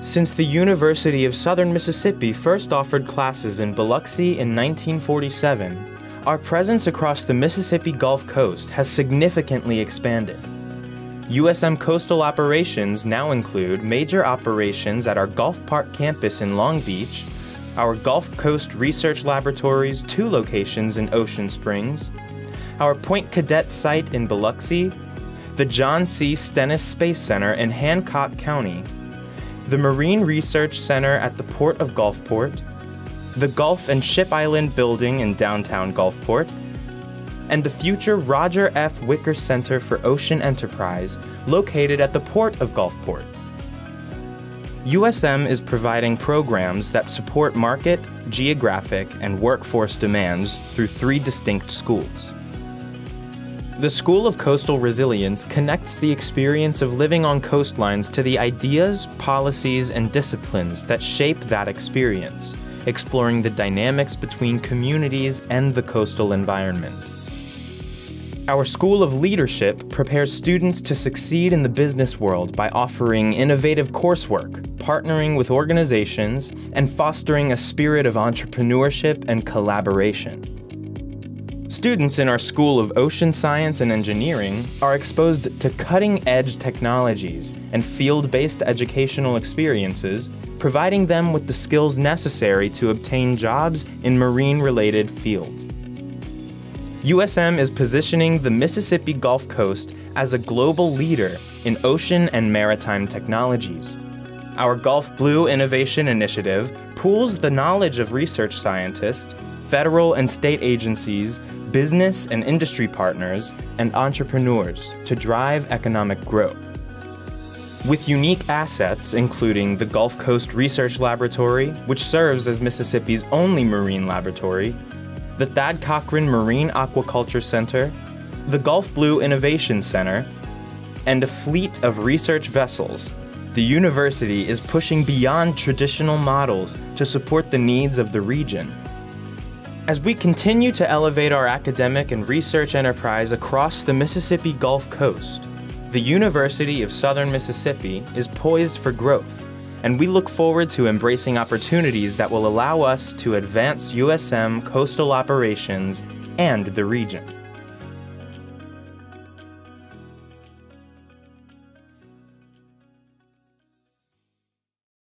Since the University of Southern Mississippi first offered classes in Biloxi in 1947, our presence across the Mississippi Gulf Coast has significantly expanded. USM coastal operations now include major operations at our Gulf Park campus in Long Beach, our Gulf Coast Research Laboratory's two locations in Ocean Springs, our Point Cadet site in Biloxi, the John C. Stennis Space Center in Hancock County, the Marine Research Center at the Port of Gulfport, the Gulf and Ship Island building in downtown Gulfport, and the future Roger F. Wicker Center for Ocean Enterprise, located at the Port of Gulfport. USM is providing programs that support market, geographic, and workforce demands through three distinct schools. The School of Coastal Resilience connects the experience of living on coastlines to the ideas, policies, and disciplines that shape that experience, exploring the dynamics between communities and the coastal environment. Our School of Leadership prepares students to succeed in the business world by offering innovative coursework, partnering with organizations, and fostering a spirit of entrepreneurship and collaboration. Students in our School of Ocean Science and Engineering are exposed to cutting edge technologies and field based educational experiences, providing them with the skills necessary to obtain jobs in marine related fields. USM is positioning the Mississippi Gulf Coast as a global leader in ocean and maritime technologies. Our Gulf Blue Innovation Initiative pools the knowledge of research scientists, federal and state agencies, business and industry partners, and entrepreneurs to drive economic growth. With unique assets, including the Gulf Coast Research Laboratory, which serves as Mississippi's only marine laboratory, the Thad Cochran Marine Aquaculture Center, the Gulf Blue Innovation Center, and a fleet of research vessels, the university is pushing beyond traditional models to support the needs of the region. As we continue to elevate our academic and research enterprise across the Mississippi Gulf Coast, the University of Southern Mississippi is poised for growth and we look forward to embracing opportunities that will allow us to advance USM coastal operations and the region.